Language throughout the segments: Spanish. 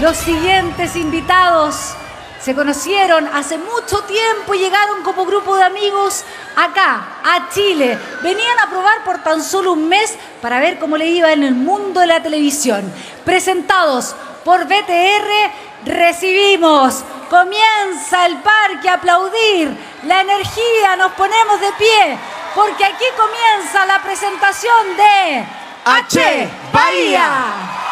Los siguientes invitados se conocieron hace mucho tiempo y llegaron como grupo de amigos acá, a Chile. Venían a probar por tan solo un mes para ver cómo le iba en el mundo de la televisión. Presentados por BTR, recibimos. Comienza el parque a aplaudir. La energía, nos ponemos de pie. Porque aquí comienza la presentación de H. Bahía.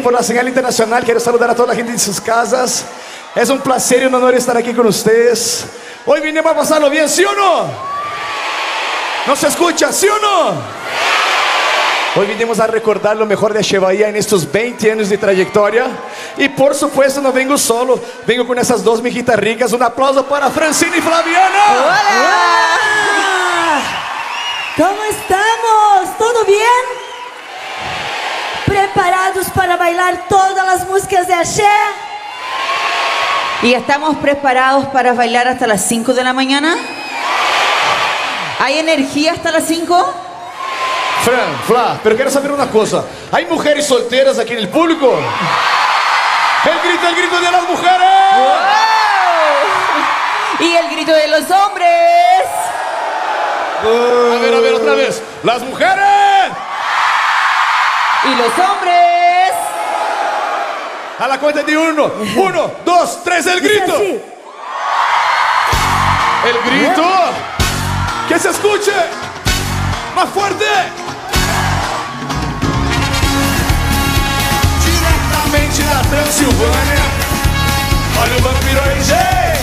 También por la señal internacional. Quiero saludar a toda la gente de sus casas. Es un placer y un honor estar aquí con ustedes. Hoy vinimos a pasarlo bien, ¿sí o no? ¿No se escucha, sí o no? Hoy vinimos a recordar lo mejor de Chevaía en estos 20 años de trayectoria. Y por supuesto no vengo solo, vengo con esas dos mijitas ricas. Un aplauso para Francine y Flaviana. ¡Hola! ¿Cómo estamos? ¿Todo bien? Preparados para bailar todas las músicas de Axé? ¿Y estamos preparados para bailar hasta las 5 de la mañana? ¿Hay energía hasta las 5? Fran, Fla, pero quiero saber una cosa. ¿Hay mujeres solteras aquí en el público? El grito, el grito de las mujeres. Y el grito de los hombres. a ver, a ver, otra vez. Las mujeres. Y los hombres. A la cuenta de uno. Uno, dos, tres, el grito. El grito. Que se escuche. Más fuerte. Diretamente da Transilvânia. Olha o vampiro aí, gente.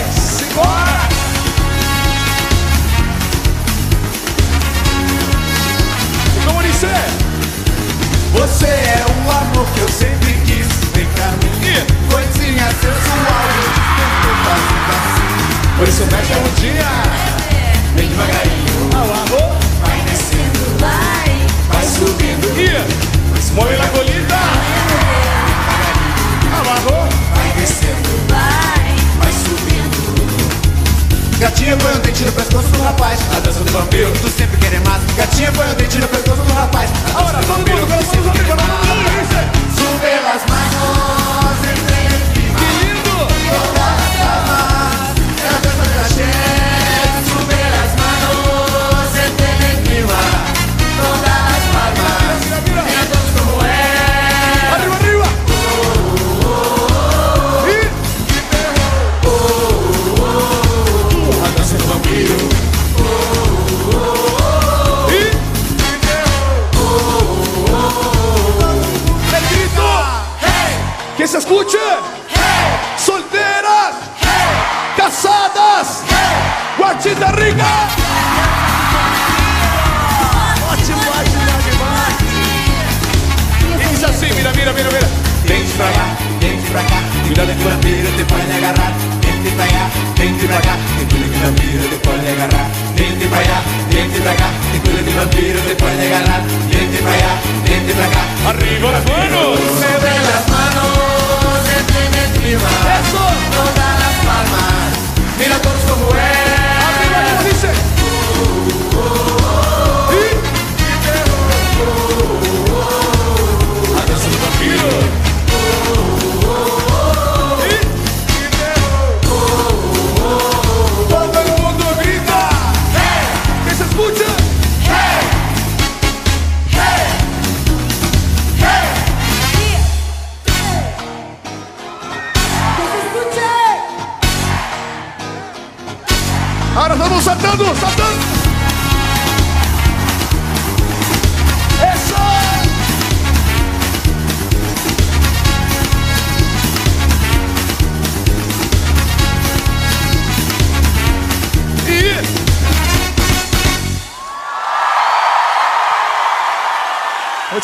Que o vampiro te pode agarrar. Vente pra cá, vente pra cá. Tem cuida que vampiro te pode agarrar. Vente pra cá, vente pra cá. Tem cuida que vampiro te pode agarrar. Vente pra cá, vente pra cá. Arriba las manos. Sube las manos, entre en el clima. Eso.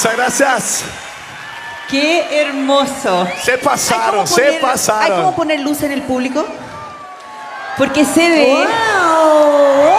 Muchas gracias. ¡Qué hermoso! Se ¿Hay pasaron, se poner- ¿Hay cómo pasaron. poner luz en el público? Porque se ve! Olha!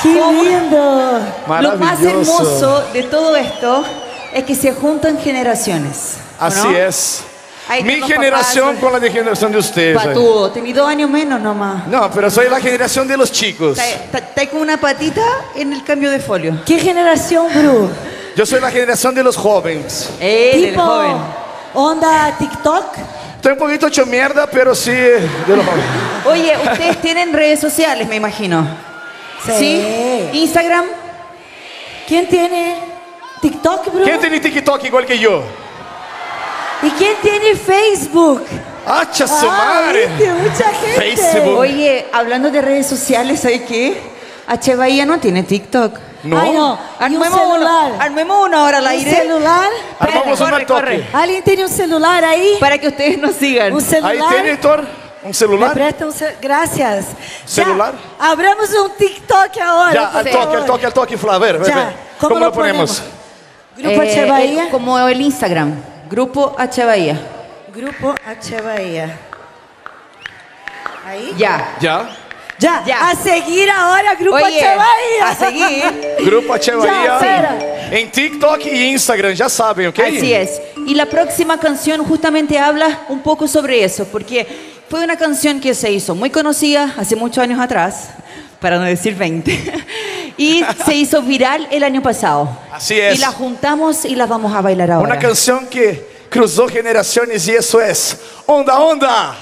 Que Como- lindo! lo más hermoso de todo esto es que se juntan generaciones. ¿o Así no? es. Ahí Mi generación papás. con la de generación de ustedes. Patudo, tenés dos años menos nomás. No, pero soy la generación de los chicos. Está, con una patita en el cambio de folio. Que generação, Bru? Yo soy la generación de los jóvenes. Él, el Tipo, joven. onda TikTok? Estoy un poquito hecho mierda, pero sí de los jóvenes. Oye, ustedes tienen redes sociales, me imagino. Sí. Instagram. Quem tem TikTok, Bru? ¿Quién tiene TikTok igual que yo? E quem tem Facebook? ¡Hacha su Ah, madre! viste, mucha gente. Facebook. Oye, hablando de redes sociales, ¿sabes qué? H. Bahía no tiene TikTok. No. E um Armemos celular? uno, armemos uno ahora al aire. celular? Armamos corre, un al toque. corre. Alguém tem um celular aí? Para que ustedes nos sigan. Um celular? Ahí tiene, Héctor, un Me celular. presta um ce... Graças. Celular? Já, abramos um TikTok agora. Ya, por al favor. toque, al toque, al toque, Fla. A ver, ven, Ya, ven. ¿cómo ¿Cómo, lo lo ponemos? ponemos? Grupo Eh, H Bahía. eh, como el Instagram. Grupo H. Bahía. Grupo H Bahía. Aí? Ya. Ya. Já. Já. A seguir agora, Grupo Oye, H Bahía. a seguir. Grupo H Bahía. espera. En TikTok y Instagram, ya saben, ¿ok? Así es. Y la próxima canción justamente habla un poco sobre eso, porque fue una canción que se hizo muy conocida hace muchos años atrás, para no decir 20, y se hizo viral el año pasado. Así es. Y la juntamos y la vamos a bailar ahora. Una canción que cruzó generaciones y eso es Onda Onda.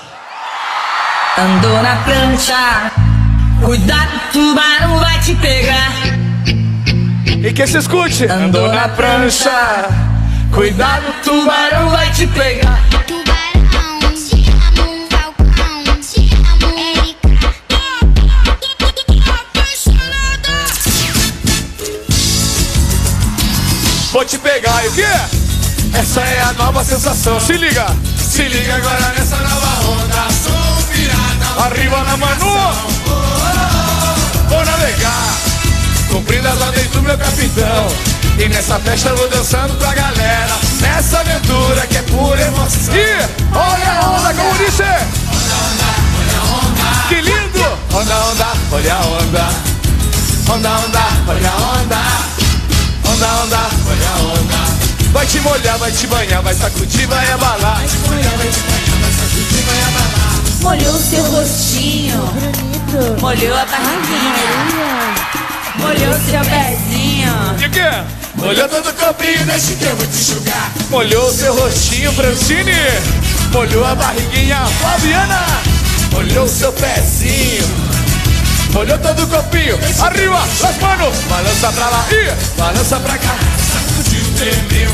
Andou na prancha, cuidado, tubarão vai te pegar. Y que se escuche. Ando Ando na prancha. Cuidado, tubarão vai te pegar. Pegar e o quê? Essa é a nova sensação. Se liga, Se liga agora nessa nova onda. Sou pirata. arriba na manu. Vou navegar, cumprindo as ordens do meu capitão. E nessa festa eu vou dançando pra galera. Nessa aventura que é pura emoção. E olha a onda, como disse. Que lindo. Onda, onda, olha a onda. Onda, onda, olha a onda. Onda, onda. Vai te molhar, vai te banhar, vai sacudir, vai abalar. Molhou seu rostinho, molhou a barriguinha, molhou seu pezinho. E o quê? Molhou todo o corpinho, deixa que eu vou te enxugar. Molhou seu rostinho, Francine. Molhou a barriguinha, Flaviana. Molhou seu pezinho. Molhou todo o corpinho. Arriba, las manos. Balança pra lá e Balança pra cá, tremeu.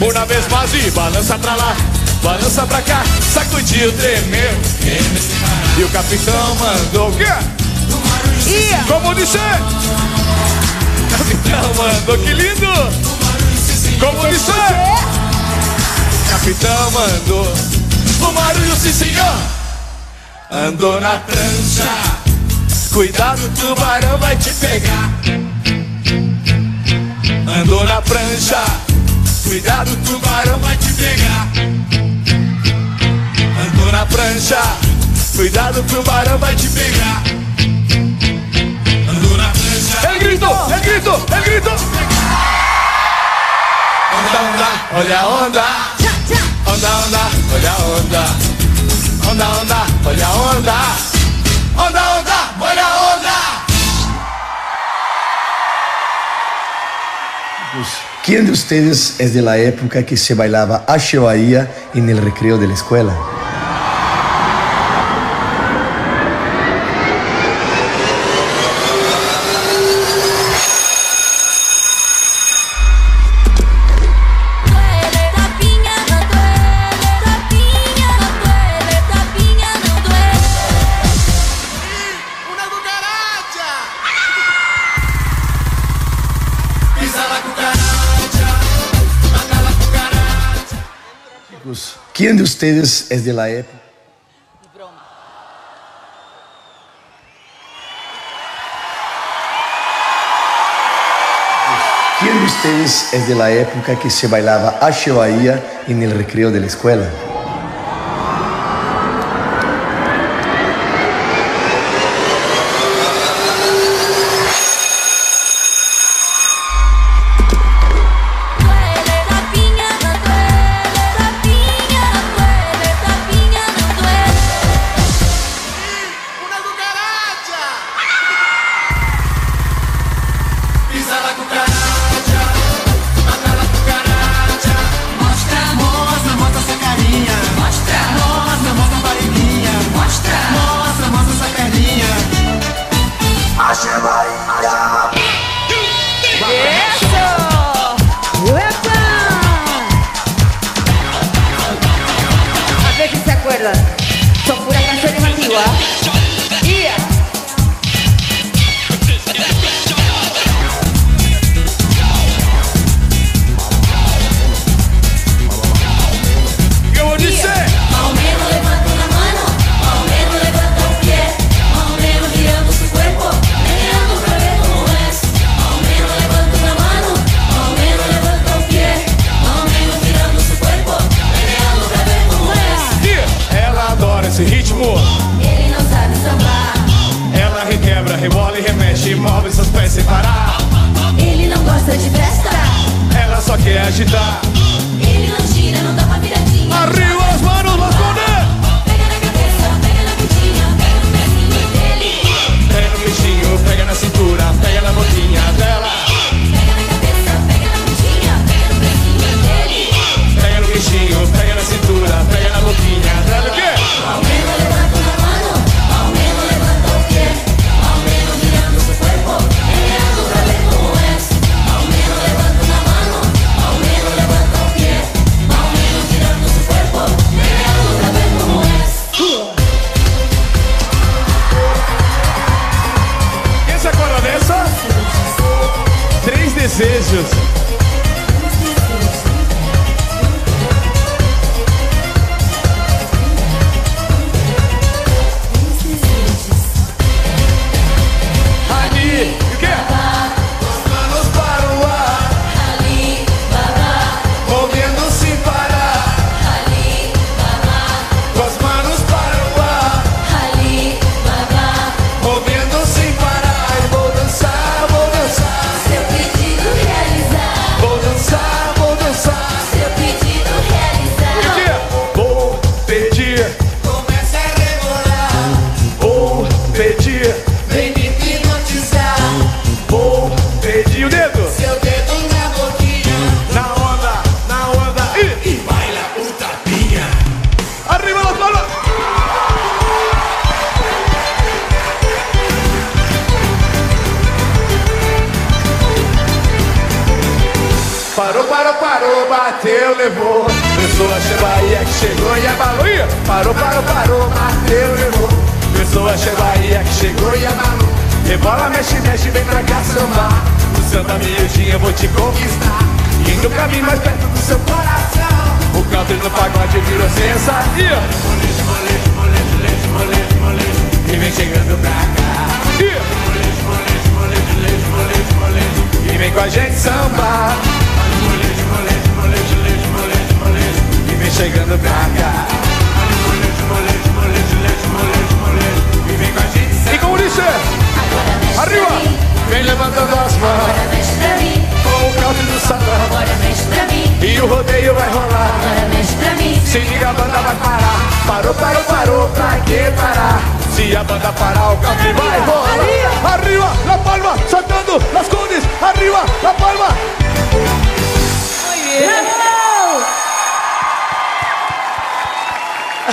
uma vez mais e balança pra lá. Balança pra cá, sacudiu, tremeu. E o capitão mandou o quê? E como disse? Capitão mandou, que lindo! Como disse? Capitão mandou. O Marinho, sim senhor, andou na prancha. Cuidado, o tubarão vai te pegar. Andou na prancha. Cuidado, o tubarão vai te pegar. Andou na prancha. Cuidado, o tubarão vai te pegar. Andou na prancha. Ele gritou, ele gritou, ele gritou. Onda, onda, olha a onda. Onda, onda, olha a onda. Onda, onda, olha a onda. Onda, onda, ¿Quién de ustedes es de la época que se bailaba Ashe Bahía en el recreo de la escuela? ¿Quién de ustedes es de la época? ¿Quién de ustedes es de la época que se bailaba Ashe Bahía en el recreo de la escuela?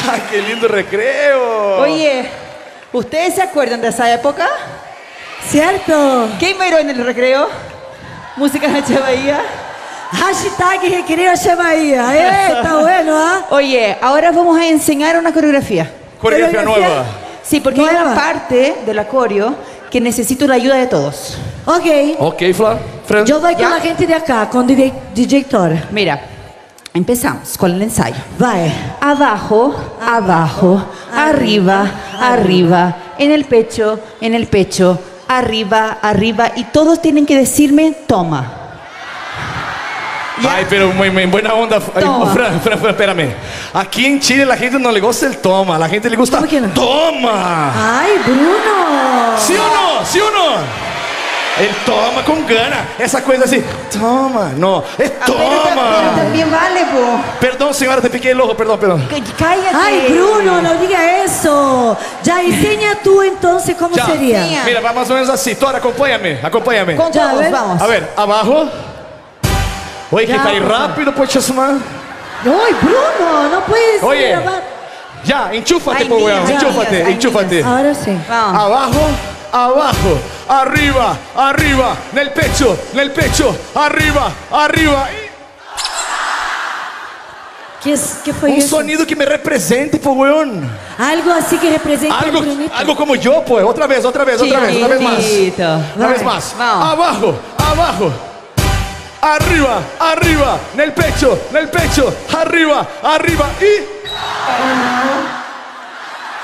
Ay, qué lindo recreo. Oye, ¿ustedes se acuerdan de esa época? Certo? ¿Quién bailó en el recreo? Música de Bahía. Hashtag Recreio Axé Bahia. Eita, bueno, ¿ah? Oye, ahora vamos a enseñar una coreografía. Coreografía Coreografía. nueva. Sí, porque hay Nueva. una parte de la coreo que necesito la ayuda de todos. Ok. Ok, Fla. Fran. Yo voy con Ya. la gente de acá, con DJ, DJ Tora. Mira, empezamos con el ensayo. Vai. Abajo, abajo, arriba, arriba, en el pecho, en el pecho, arriba, arriba. Y todos tienen que decirme, toma. Ay, pero muy, muy buena onda. Ay. Fran, Fran, Fran, espérame. Aquí en Chile la gente no le gusta el toma, la gente le gusta ¿Cómo que no? toma. Ai, Bruno! ¿Sí o no? ¿Sí o no? El toma con gana. Esa cosa así. Toma. No, es Pero, toma. también vale, po. Perdón, señora, te piqué el ojo. Perdón, perdón. C- Cállate. Ai, Bruno, não diga isso! Já enseña tú entonces como Ya. sería. Sí. Mira, va más o menos así. Tora, acompáñame. Acompáñame. Con Ya, a todos, ver. vamos. A ver, abajo. Oye, que Ya, cae por favor. rápido, pues, Chasma. Ai, Bruno, não puedes Oye. grabar. Ya, enchúfate, Ay, pues, weón. niñas, Enchúfate, ay, enchúfate. Agora sim. Vamos. Abajo, abajo, arriba, arriba, nel pecho, nel pecho, arriba, arriba. Y Que, que foi un sonido que me represente, pues, weón. Algo assim que representa Algo, algo como yo, pues. Otra vez, otra vez, otra vez, una vez más. Una vez más. Abajo, abajo. Arriba, arriba, nel pecho, nel pecho, arriba, arriba y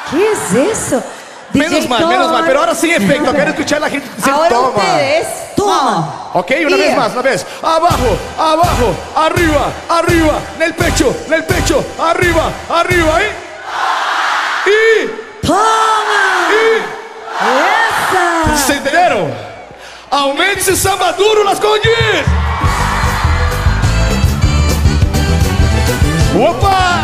Que é isso? Menos mal, menos mal, pero ahora sin efecto. Quiero escuchar a la gente decir Ahora toma. ustedes. Toma. Ok, una vez más, una vez. Abajo, abajo, arriba, arriba, nel pecho, nel pecho, arriba, arriba y. Y. Toma! y Essa! ¿Se entendieron? Aumente ese samba duro, las congues. ¡Opa!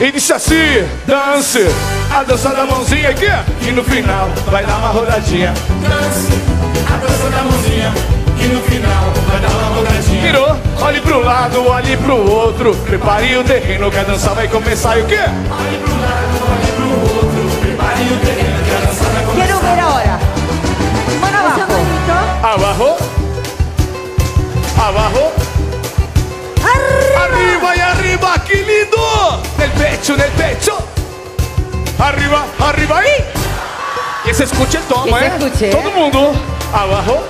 E disse assim, dance, a dança da mãozinha aqui, e no final vai dar uma rodadinha. Dance, a dança da mãozinha. E no final vai dar uma rodadinha. Virou, olhe pro lado, olhe pro outro, prepare o terreno que a dança vai começar e o quê? Olhe pro lado, olhe pro outro. Prepare o terreno que a dança vai começar. Quiero ver ahora. Mano Essa abajo. Abajo, abajo, arriba y arriba, que lindo! Nel pecho, nel pecho, arriba, arriba y que se escuche el toma, Que se ¿eh? escuche. Todo mundo, abajo,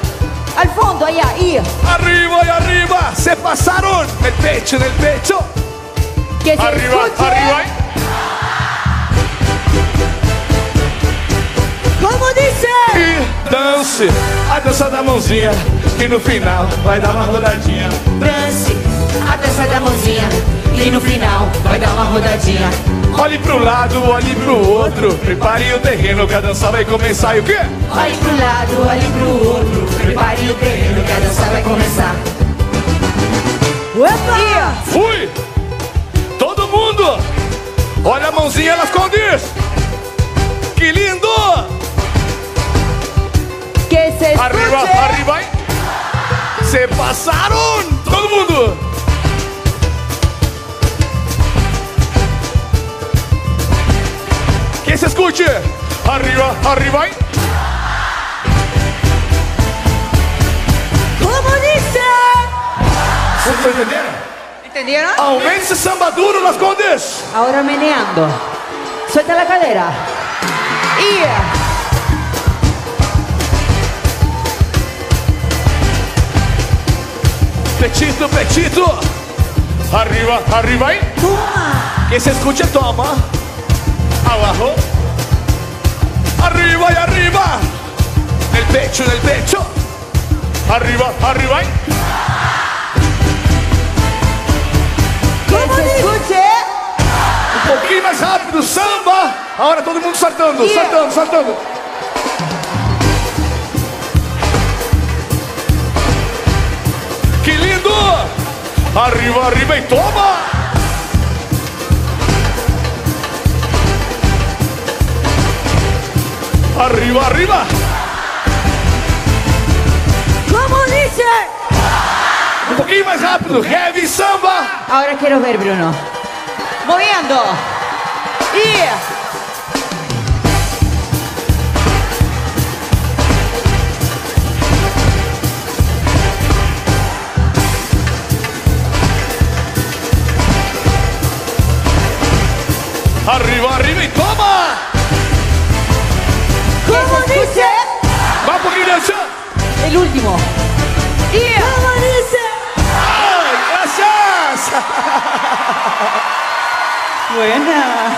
Al fondo, allá, ahí. arriba y arriba, se pasaron, nel pecho, nel pecho, Que se arriba, escuche. arriba y Como dice? E dance a dança da mãozinha Que no final vai dar uma rodadinha Dance, a dança da mãozinha. E no final vai dar uma rodadinha. Olhe pro lado, olhe pro outro Prepare o terreno que a dança vai começar E o quê? Olhe pro lado, olhe pro outro. Prepare o terreno que a dança vai começar. Opa! Fui! Todo mundo! Olha a mãozinha nas condes Que lindo! Que se. Arriba, arriba. Se pasaron Todo mundo Que se escute arriba, arriba. ¿Cómo dice? ¿Se está entendiendo? ¿Entendieron? Aumente samba duro, las condes. Ahora meneando. Suelta la cadera. Y Pechito, pechito. Arriba, arriba. y- Toma. Que se escuche, toma. Abajo. Arriba y arriba. El pecho, en el pecho. Arriba, arriba. y- que se escuche. Un pouquinho mais rápido, samba. Agora todo mundo saltando, Yeah. saltando, saltando. Que lindo! Arriba, arriba e toma! Arriba, arriba! ¿Cómo dice? Um pouquinho mais rápido, heavy samba! Ahora quiero ver, Bruno. Moviendo. Y El último. Y ¿Cómo dice? Ai, graças! Buena.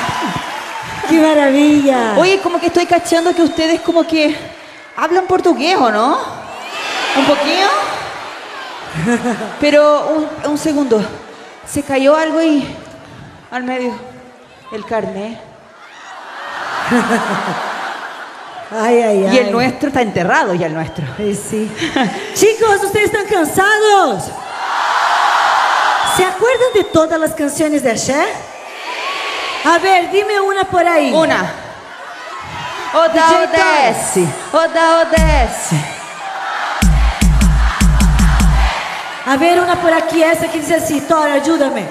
¡Qué maravilla! Oye, como que estoy cachando que ustedes como que hablan portugués, ¿o no? ¿Un poquillo? Pero un, un segundo. Se cayó algo ahí al medio. El carnet. Ay, ay, ay. Y el nuestro está enterrado ya el nuestro. Sí. Chicos, ¿ustedes están cansados? ¿Se acuerdan de todas las canciones de Cher? A ver, dime una por ahí. Una. Oda Odesse. Oda Odesse. A ver, una por aquí, essa que diz assim, Tora, ajuda-me.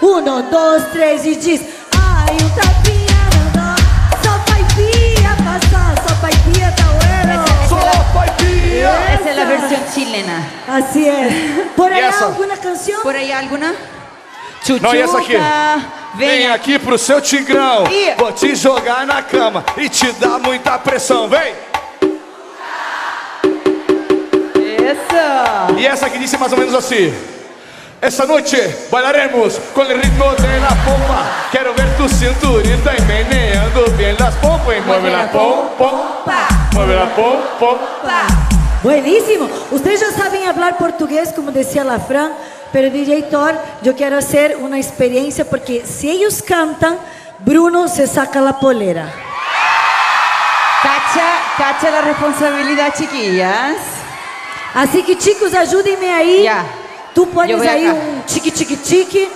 Uno, dois, três e diz. Ai, um pia! Esa es la versión chilena. Assim é. Por aí E essa? alguma canção? ¿Por ahí alguna? Não, e essa aqui? Chuchuca, Vem Vem aqui pro seu tigrão, Ih. vou te jogar na cama e te dar muita pressão, vem! Eso. E essa aqui disse mais ou menos assim: Essa noite bailaremos com o ritmo de la pompa. Quero ver tu cinturita y meneando bien las pompas. Y mueve la pom, pom, mueve la pom, pom. Buenísimo. Vocês já sabem falar português como dizia la Fran, diretor. Eu quero quiero uma experiência porque se eles cantam, Bruno se saca a polera. Cacha, cacha a responsabilidade, chiquillas. Assim que chicos, ajudem aí. Yeah. tu pones um un chiqui chiqui chiqui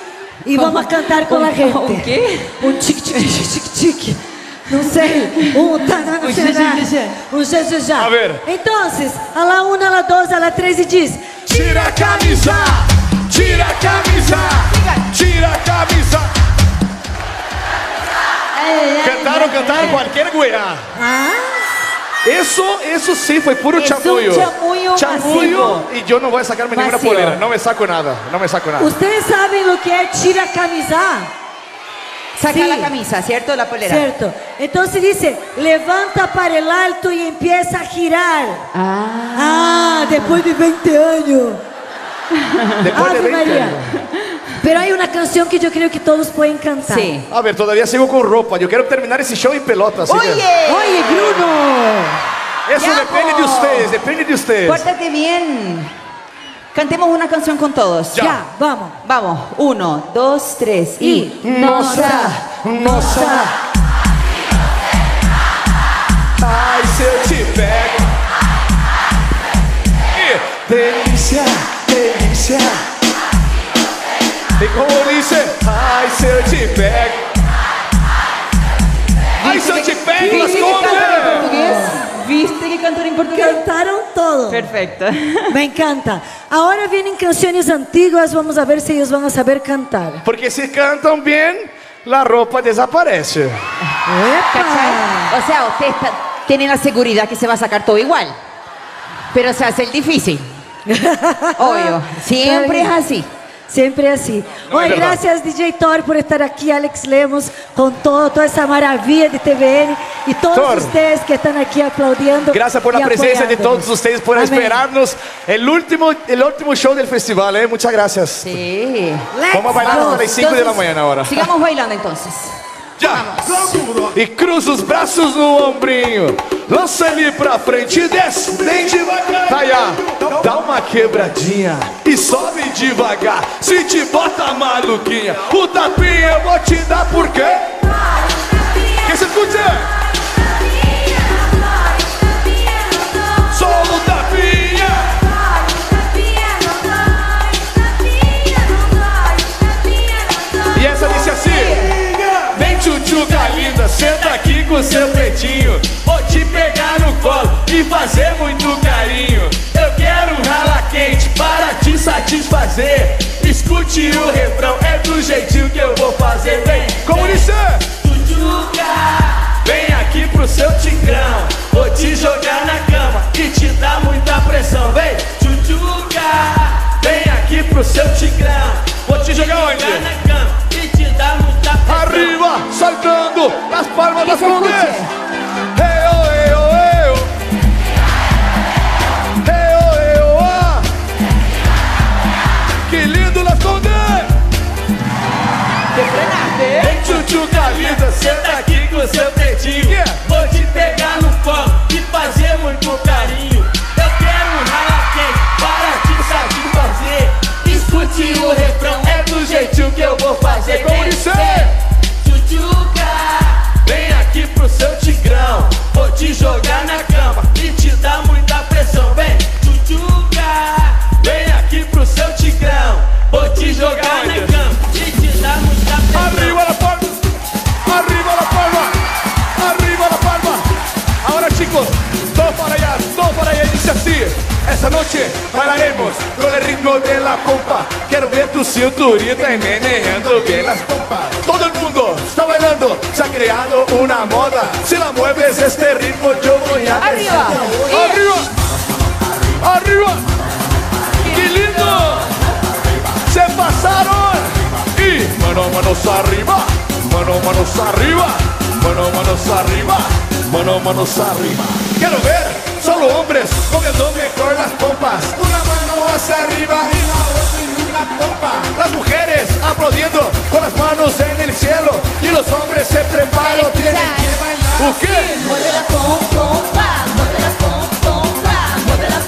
e vamos cantar com a gente. O qué? Un chiqui chiqui chiqui chiqui tá na Um jajajá. Um jajajá. A ver. Então, a la una, a la dos, a la três e diz. Tira a camisa, tira a camisa, tira a camisa. Cantaron, cantaron cualquier güera. Ah, Eso, eso sí fue puro Es un chamullo. chamullo masivo. y yo no voy a sacarme ninguna Masivo. polera. No me saco nada, no me saco nada. ustedes sabem o que é tira camisa? Saca Sí. la camisa, ¿cierto? La polera. Certo. Então se dice, levanta para el alto e empieza a girar. Ah. Ah, depois de 20 anos. Después de Ave 20 María. años. Pero hay una canción que yo creo que todos pueden cantar. Sí. A ver, todavía sigo con ropa. Yo quiero terminar esse show en pelota. así que- Oye, Oye, Bruno. Eso Ya, depende de ustedes, depende de ustedes. pórtate bien. Cantemos una canción con todos. Ya. Ya, vamos. Vamos. Uno, dos, tres y. Nossa, nossa. Ai, se eu te pego. E delícia, delícia. E como dice, ai, se eu te pego. Ai, se eu te pego, las ¿Viste cantan? ¿Viste que cantan en portugués? Cantaron todo. Perfecto. Me encanta. Ahora vienen canciones antiguas, vamos a ver si ellos van a saber cantar. Porque se cantam bem, la ropa desaparece. ¿Cachai? O sea, usted está- tiene la seguridad que se va a sacar todo igual. Pero se hace el difícil. Obvio. Siempre es así. Siempre así. Hoy, gracias DJ Thor por estar aquí, Alex Lemos, con todo, toda esa maravilla de TVN y todos Thor. ustedes que están aquí aplaudiendo. Gracias por la presencia de todos ustedes, por Amén. esperarnos. El último, el último show del festival, ¿eh? Muchas gracias. Sí. Vamos a bailar hasta las 5 de la mañana ahora. Sigamos bailando entonces. Já! E cruza os braços no ombrinho. Lança ele pra frente e desce bem devagar. Taia, dá uma quebradinha e sobe devagar. Se te bota maluquinha, o tapinha eu vou te dar por quê? Que você escuta? Senta aqui com seu pretinho. Vou te pegar no colo e fazer muito carinho. Eu quero um rala quente para te satisfazer. Escute o refrão, é do jeitinho que eu vou fazer. Vem, como disse? Tchutchuca, vem aqui pro seu tigrão. Vou te jogar na cama e te dar muita pressão. Vem, tchutchuca, vem aqui pro seu tigrão. Vou te jogar onde? na cama Arriba, saltando las palmas das mãos. Cinturita y meneando bien las pompas Todo el mundo está bailando, se ha creado una moda. Si la mueves este ritmo yo voy a Arriba. Arriba, arriba, qué lindo. Se pasaron. Y mano manos arriba, mano manos arriba, mano manos arriba, mano manos arriba. Quiero ver solo hombres moviendo mejor las pompas, una mano hacia arriba y la otra Las mujeres aplaudiendo con las manos en el cielo y los hombres se preparan, tienen que bailar. ¿O qué? Mueve la mueve la mueve la mueve la.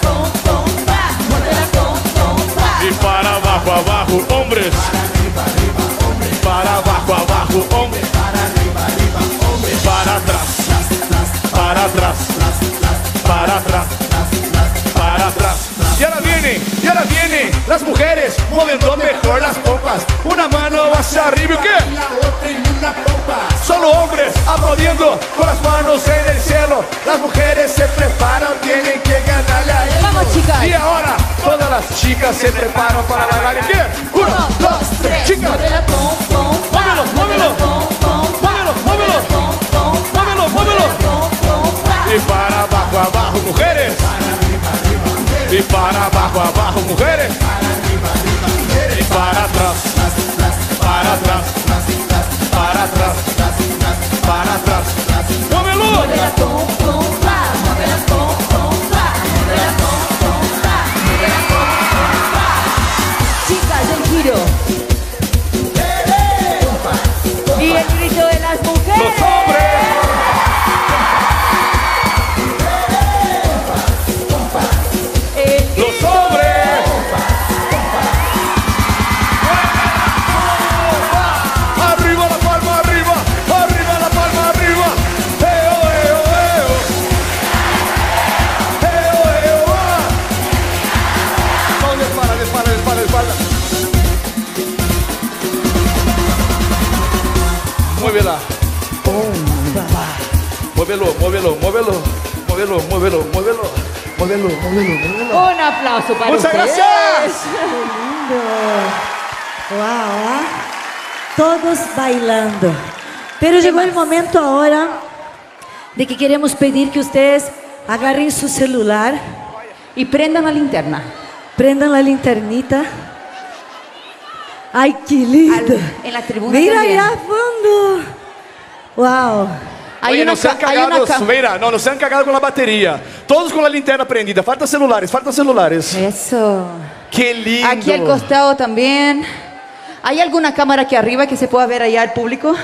Y para abajo, abajo, hombres. Para abajo, abajo, hombres. Las mujeres moviendo mejor las pompas. Una mano hacia arriba y qué? La otra en una pompa. Solo hombres aplaudiendo con las manos en el cielo. Las mujeres se preparan, tienen que ganarle a ellos. Vamos, chicas. Y ahora todas las chicas se preparan para bailar. ¿Y qué? Uno, dos, tres, chicas. Pom pom. Y para abajo, abajo, mujeres. E para barro a barro, e Para trás Para trás Para trás Para trás Vamos, trás, para trás, tom, trás, Modela, tom, tom, lá Modela, tom, tom, lá Modela, tom, giro Y el grito aplauso para Muchas ustedes. gracias. Wow, ah. todos bailando. Pero llegó el momento ahora de que queremos pedir que ustedes agarren su celular, Y prendan la linterna. prendan la linternita. ¡Ay, qué lindo! Al- en la tribuna Mira allá a fondo. ¡Wow! Sean ca- hay una cagados, ca- mira, no, no sean cagados con la batería. Todos con la linterna prendida. Faltan celulares, faltan celulares. Eso. Qué lindo. Aquí al costado también. ¿Hay alguna cámara aquí arriba que se pueda ver allá al público?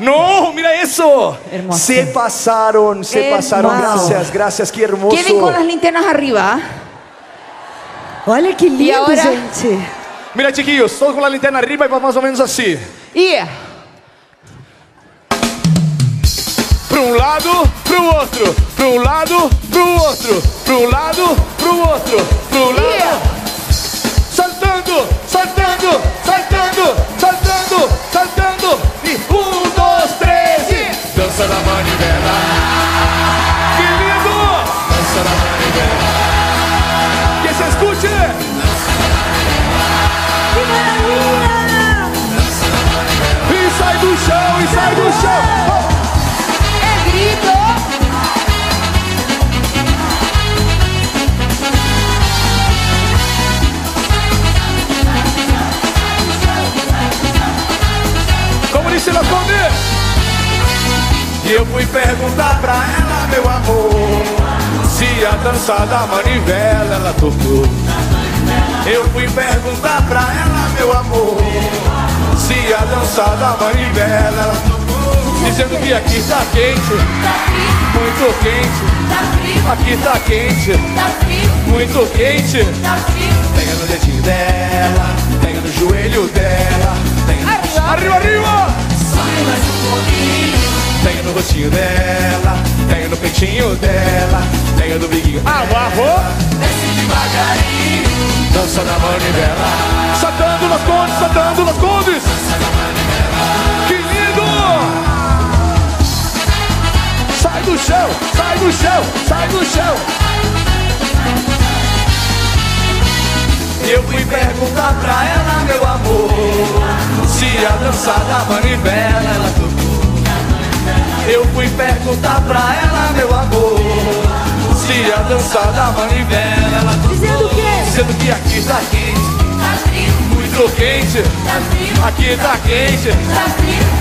No, mira eso. Hermoso. Se pasaron, se Hermoso. pasaron. Gracias, gracias, qué hermoso. Queden con las linternas arriba. Olha que lindo, ahora? gente. Mira, chiquillos, todos con la linterna arriba y va más o menos así. Y Para um lado, para o outro. Para um lado, para o outro. Para um lado, para o outro. Para um lado. Yeah. Saltando, saltando, saltando, saltando, saltando. E um, dois, três e... Dança da manivela. Que lindo! Dança da manivela. Que se escute! Que maravilha! E sai do chão, e sai do chão. Disse ela E eu fui perguntar pra ela, meu amor, se a dança da manivela ela tocou. Eu fui perguntar pra ela, meu amor, se a dança da manivela ela tocou. Dizendo que aqui tá quente, muito quente. Aqui tá quente, muito quente. Pega no dedinho dela, pega no joelho dela. Pega no... Arriba, arriba! Rostinho dela, pega no peitinho dela, pega no biguinho. Abarrou! Desce devagarinho, dança da manivela. Saltando nas condes, saltando nas condes! Que lindo! Sai do chão, sai do chão, sai do chão! Eu fui perguntar pra ela, meu amor, se a dança da manivela ela tocou. Eu fui perguntar pra ela, meu amor, se a dança da manivela ela. Dizendo o quê? Dizendo que aqui tá quente, muito quente. Aqui tá quente,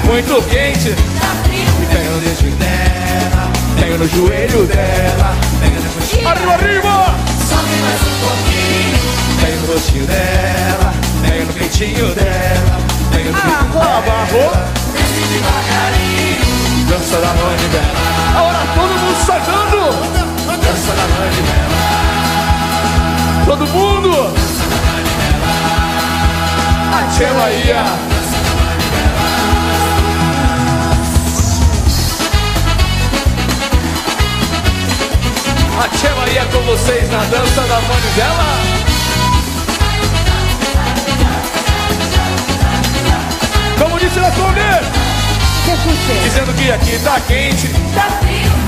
muito quente. Pega no dedinho dela, pega no joelho dela, pega na coxinha. Arriba, arriba! Pega no rostinho dela, pega no peitinho dela, pega no bico Abarrou. Desce devagarinho, Dança da mãe de. Agora todo mundo sacando. Dança da mãe de. Todo mundo. Atchê Bahia. Atchê Bahia com vocês na dança da mãe dela. Como disse na né? sua vez dizendo que aqui tá quente,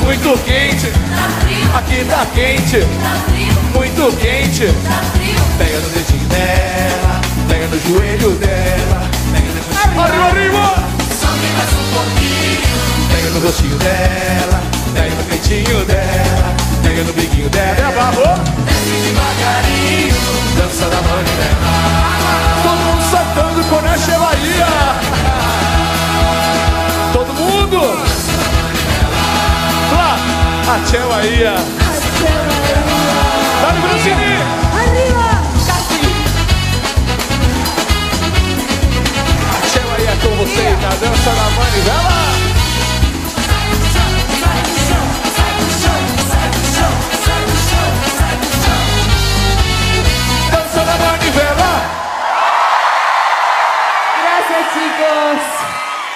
muito quente. Aqui tá quente, muito quente. Pega no dedinho dela, pega no joelho dela, pega na coxinha. Arriba, arriba! Pega no rostinho dela, pega no peitinho dela, pega no biquinho dela. E abarrou? Desce devagarinho, dança da manivela. Todo mundo saltando com a Bahia. Lá, até Bahia. Dale Brasile. Arriba. Até Bahia com você na dança da manivela. Dança da manivela. Gracias chicos.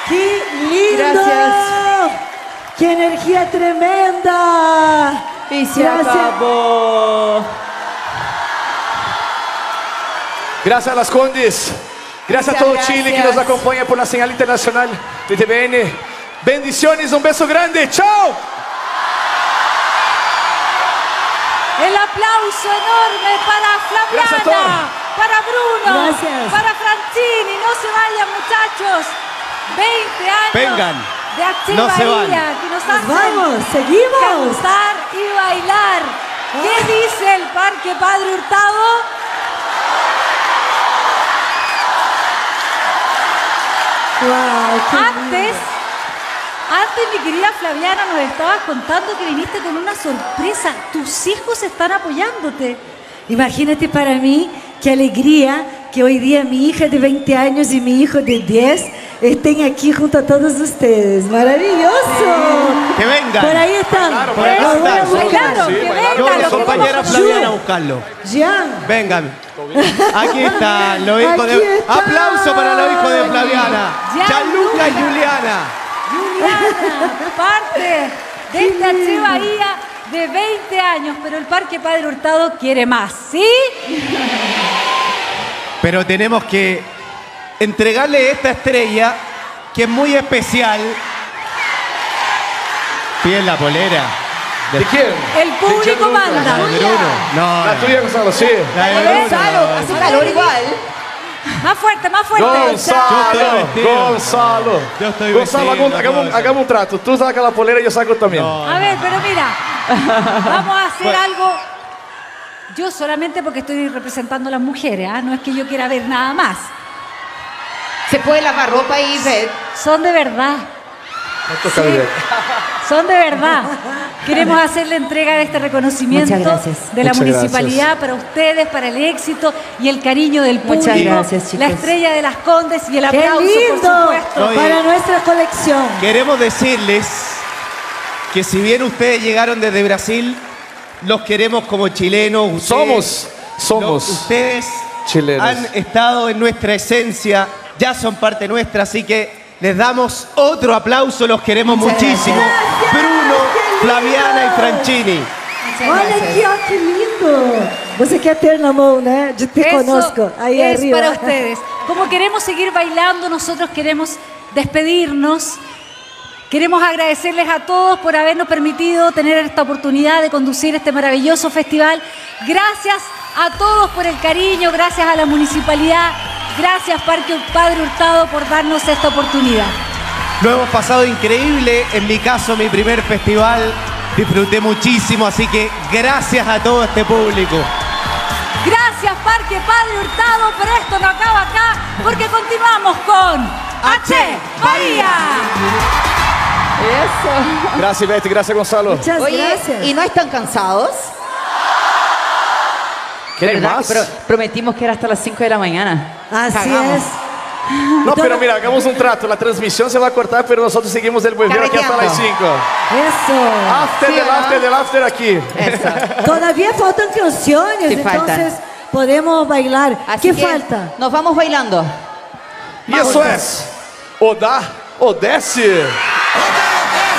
Que lindo! Gracias. ¡Qué energía tremenda! Y se Gracias. acabó. Gracias a las Condes. Gracias a todo Chile que nos acompaña por la señal internacional de TVN. Bendiciones, un beso grande. ¡Chao! El aplauso enorme para Flaviana, para Bruno, Gracias. para Francini. No se vayan, muchachos. 20 años Vengan. de Activa No se van. Que nos Nos hacen vamos, seguimos. cantar y bailar. ¿Qué dice el Parque Padre Hurtado? Wow, Antes, antes mi querida Flaviana nos estabas contando que viniste con una sorpresa. Tus hijos están apoyándote. Imagínate para mí qué alegría que hoy día mi hija de 20 años y mi hijo de 10 estén aquí junto a todos ustedes. ¡Maravilloso! Que vengan. Por ahí están. Claro, por acá están. Claro, Sí, que. Yo, vengan. los compañera Flaviana a buscarlo. Jean, Vengan. Aquí están los hijos de. Aplauso para los hijos de Flaviana. Ya, Gianluca y. Juliana. Juliana, parte de esta Che Bahía de 20 años, pero el Parque Padre Hurtado quiere más, ¿sí? Pero tenemos que entregarle esta estrella que es muy especial. Piden la polera. ¿De quién? El público manda. La de Bruno. No, La no. tuya, Gonzalo, sí. La de Bruno. hace calor igual. Más fuerte, más fuerte. Yo Gonzalo, estoy vestido. Gonzalo. Yo estoy Gonzalo, vestido, hagamos, hagamos, cosa. hagamos un trato. Tú sacas la polera y yo saco también. No. A ver, pero mira, vamos a hacer algo. Yo solamente porque estoy representando a las mujeres, ¿ah? no es que yo quiera ver nada más. Se puede lavar ropa y ver. Son de verdad, son de verdad. Queremos hacer la entrega de este reconocimiento de la Muchas municipalidad para ustedes, para el éxito y el cariño del público. Muchas gracias, chicos. La estrella de las Condes y el ¡Qué aplauso, lindo! por supuesto. Oye. Para nuestra colección. Queremos decirles que si bien ustedes llegaron desde Brasil, los queremos como chilenos. Ustedes- Somos, somos. Los- ustedes chilenos. han estado en nuestra esencia, ya son parte nuestra, así que les damos otro aplauso, los queremos muchísimo. Gracias, Bruno. Flaviana y Franchini. Olha aqui, ó, que lindo. Você quer ter na mão, né? De te Eso conosco. Ahí es arriba. para ustedes. Como queremos seguir bailando, nosotros queremos despedirnos. Queremos agradecerles a todos por habernos permitido tener esta oportunidad de conducir este maravilloso festival. Gracias a todos por el cariño, gracias a la municipalidad, gracias Parque Padre Hurtado por darnos esta oportunidad. Lo hemos pasado increíble, en mi caso mi primer festival, disfruté muchísimo, así que gracias a todo este público. Gracias Parque Padre Hurtado, pero esto no acaba acá porque continuamos con H Bahía. Eso. Gracias, Betty. Gracias, Gonzalo. Muchas Oye, gracias. ¿y no están cansados? ¿Quieren más? Pero prometimos que era hasta las 5 de la mañana. Así Cagamos. es. No, pero mira, hagamos un trato. La transmisión se va a cortar, pero nosotros seguimos el vuelo aquí hasta las 5. Eso. After Sí, del ¿o no? after del after aquí. Eso. Todavía faltan canciones, Sí, entonces podemos bailar. Así ¿Qué que falta? Nos vamos bailando. E isso é o dá ou desce.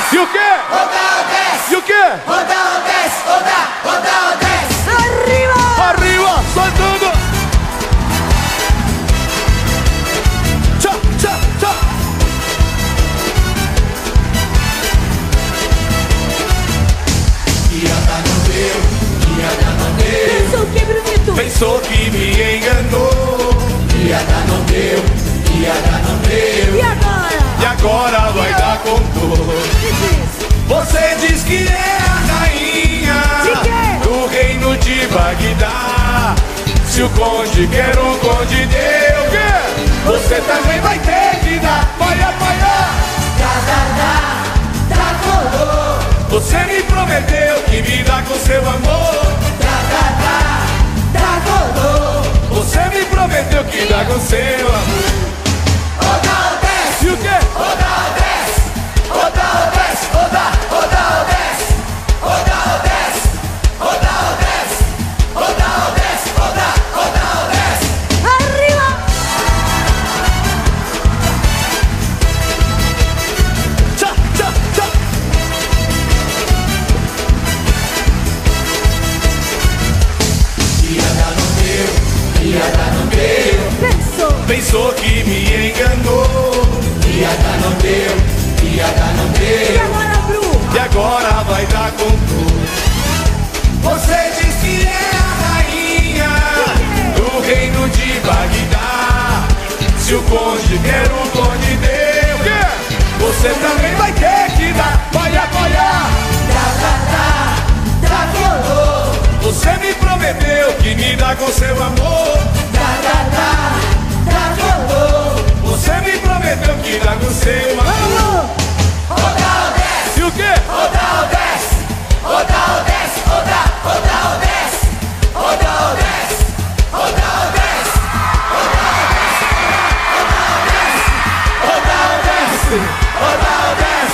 desce. E o quê? Rodar ou desce. E o quê? Rodar ou desce. Rodar, rodar ou desce. Arriba! Arriba, soltando. Tchau, tchau, tchau! Que não deu, meu, não deu. Pensou que é. Pensou que me enganou. Que não deu, meu, que anda conde quer um conde deu, o quê? Você também vai ter que dar. Paia, paia. Você me prometeu que me dá com seu amor. Você me prometeu que dá com seu amor. E o quê? ¡Arriba! Se o conde quer o dom deu você também vai ter que dar. Vai apoiar, tá, tá, tá, tá, colô. Você me prometeu que me dá com seu amor, tá, tá, tá, tá, colô. Você me prometeu que dá com seu amor. Rodal desce, e o quê? Rodal desce, o desce, roda, Rodal desce, Rodal desce.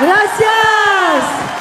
Gracias.